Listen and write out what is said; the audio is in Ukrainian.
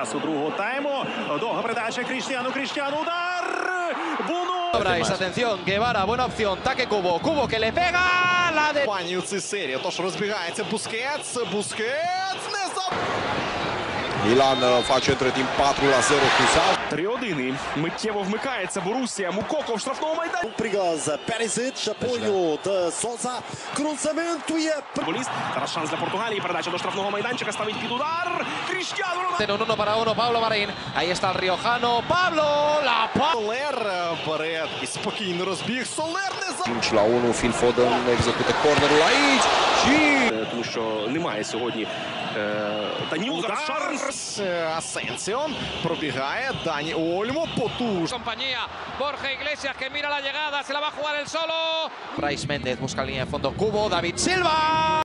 У другого тайму довга передача Кріштіану, Кріштіану, удар! Буну! Bryce, atención, Guevara, buena опціон. taque Cubo, Кубо. que le pega, la de... Пані у цій серії. Тож розбігається Бускетс. Бускетс не за... Milan uh, face între timp 4 la 0 cu Zav. 3-1. І Миттєво вмикається Борусія. Мукоко в штрафному майдані. Perigosa, Perisic, apoio de Sousa, cruzamento e a Футболіст. Зараз шанс для Португалії. Передача до штрафного майданчика ставить під удар. Кріштіану Роналду. En un uno para uno, Pablo Marín, ahí está el riojano, Pablo, la pa... Солер вперед. І спокійно розбіг. Солер не за... 5 la 1, Phil Foden execută cornerul aici și Е, Тому що немає сьогодні е, Данілу. Зараз шанс. Е, Асенсіон пробігає. Дані Ольмо потужно. compañía. Borja Iglesias que mira la llegada, se la va a jugar el solo. Bryce Méndez busca línea de fondo, Cubo, David Silva.